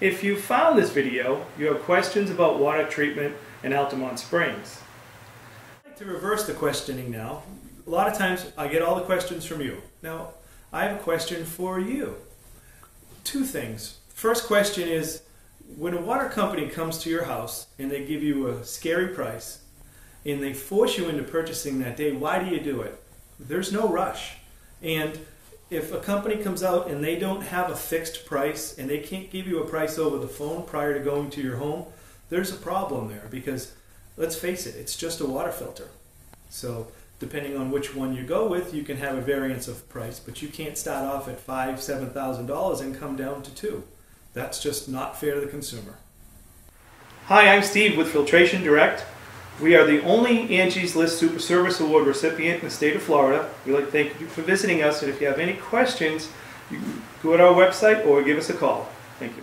If you found this video, you have questions about water treatment in Altamonte Springs. I'd like to reverse the questioning now. A lot of times I get all the questions from you. Now, I have a question for you. Two things. First question is when a water company comes to your house and they give you a scary price and they force you into purchasing that day, why do you do it? There's no rush. And if a company comes out and they don't have a fixed price and they can't give you a price over the phone prior to going to your home, there's a problem there because let's face it, it's just a water filter. So depending on which one you go with, you can have a variance of price, but you can't start off at five, seven thousand dollars and come down to two. That's just not fair to the consumer. Hi, I'm Steve with Filtration Direct. We are the only Angie's List Super Service Award recipient in the state of Florida. We'd like to thank you for visiting us, and if you have any questions, you can go to our website or give us a call. Thank you.